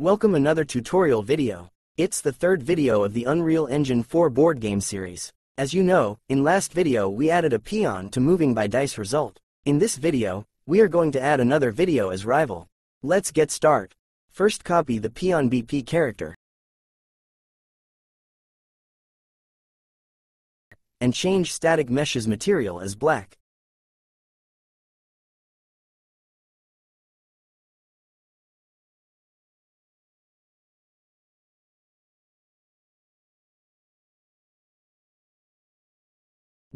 Welcome another tutorial video. It's the third video of the Unreal Engine 4 board game series. As you know, in last video we added a peon to moving by dice result. In this video, we are going to add another video as rival. Let's get start. First copy the peon BP character. And change static meshes material as black.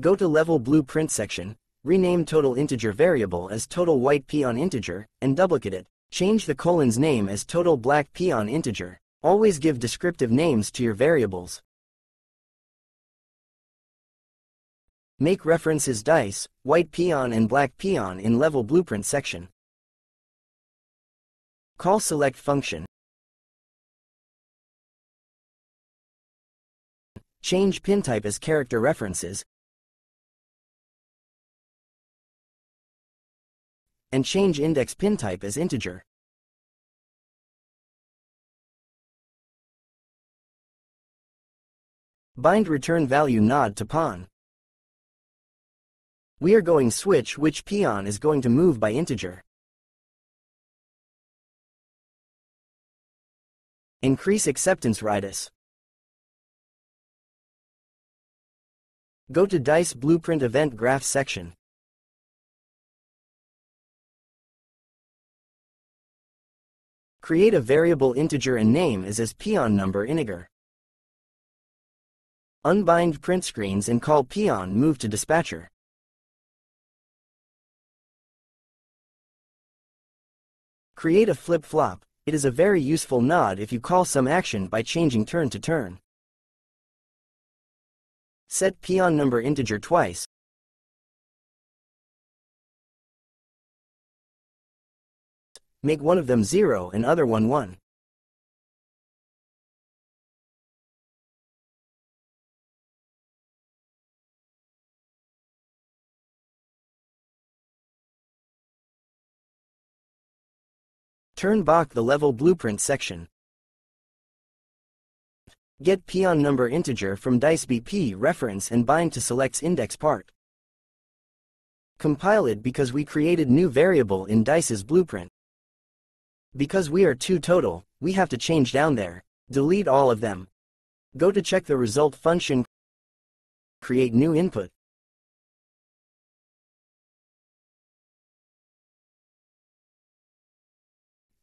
Go to Level Blueprint section, rename total integer variable as total white peon integer, and duplicate it. Change the colon's name as total black peon integer. Always give descriptive names to your variables. Make references dice, white peon and black peon in Level Blueprint section. Call select function. Change pin type as character references, and change index pin type as integer. Bind return value nod to pawn. We are going switch which peon is going to move by integer. Increase acceptance radius. Go to Dice Blueprint Event Graph section. Create a variable integer and name is as peon number integer. Unbind print screens and call peon move to dispatcher. Create a flip-flop. It is a very useful nod if you call some action by changing turn to turn. Set peon number integer twice. Make one of them 0 and other one 1. Turn back the level blueprint section. Get peon number integer from dice BP reference and bind to selects index part. Compile it because we created new variable in dice's blueprint. Because we are 2 total, we have to change down there. Delete all of them. Go to check the result function. Create new input.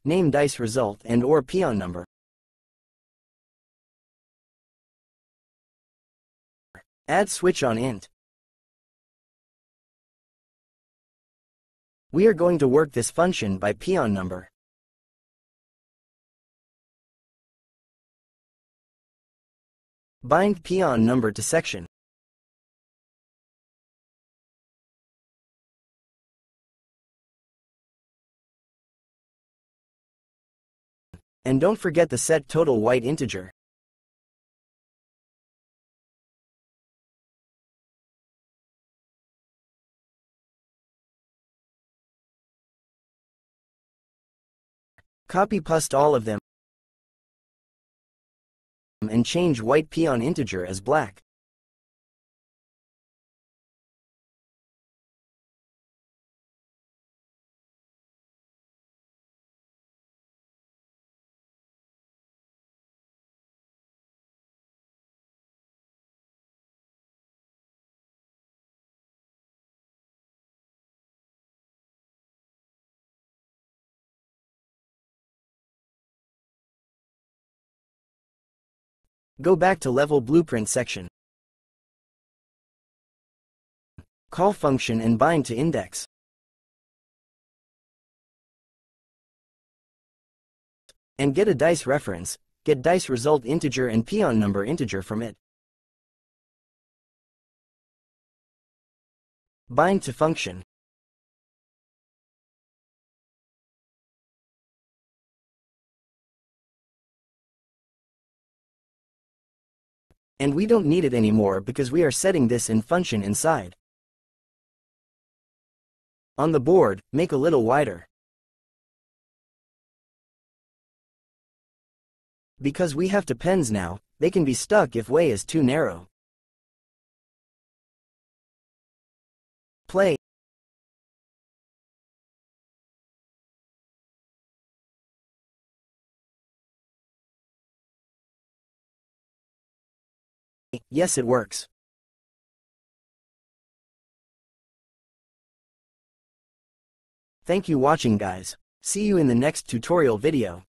Name dice result and or peon number. Add switch on int. We are going to work this function by peon number. Bind peon number to section. And don't forget the set total white integer. Copy paste all of them and change white peon integer as black. Go back to Level Blueprint section. Call function and bind to index. And get a dice reference, get dice result integer and peon number integer from it. Bind to function. And we don't need it anymore because we are setting this in function inside. On the board, make a little wider. Because we have to pens now, they can be stuck if way is too narrow. Play. Yes it works. Thank you watching guys. See you in the next tutorial video.